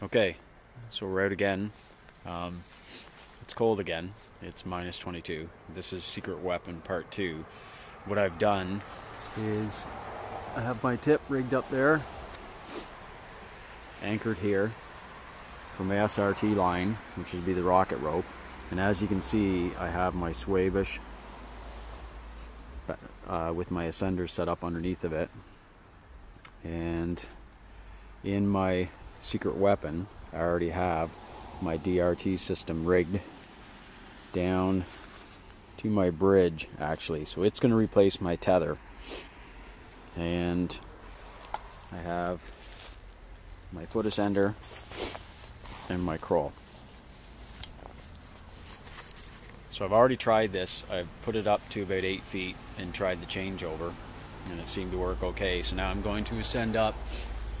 Okay, so we're out again. Um, it's cold again. It's minus 22. This is Secret Weapon Part 2. What I've done is I have my tip rigged up there, anchored here for my SRT line, which would be the rocket rope. And as you can see, I have my Schwabisch uh, with my ascender set up underneath of it. And in my secret weapon, I already have my DRT system rigged down to my bridge actually. So it's going to replace my tether. And I have my foot ascender and my Croll. So I've already tried this. I've put it up to about 8 feet and tried the changeover and it seemed to work okay. So now I'm going to ascend up.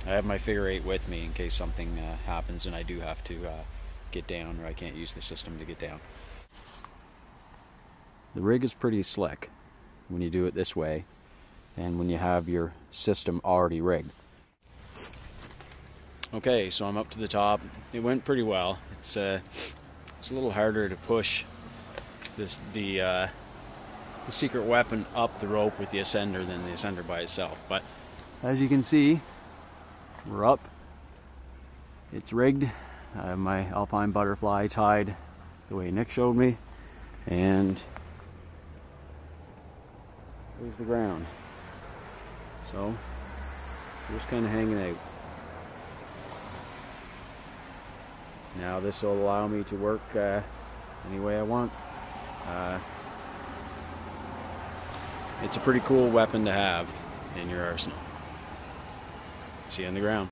I have my figure 8 with me in case something uh, happens and I do have to uh, get down or I can't use the system to get down. The rig is pretty slick when you do it this way and when you have your system already rigged. Okay, so I'm up to the top. It went pretty well. It's uh, it's a little harder to push this the uh, the secret weapon up the rope with the ascender than the ascender by itself. But as you can see, we're up. It's rigged. I have my alpine butterfly tied the way Nick showed me, and there's the ground. So just kind of hanging out. Now this will allow me to work uh, any way I want. Uh, it's a pretty cool weapon to have in your arsenal. See you on the ground.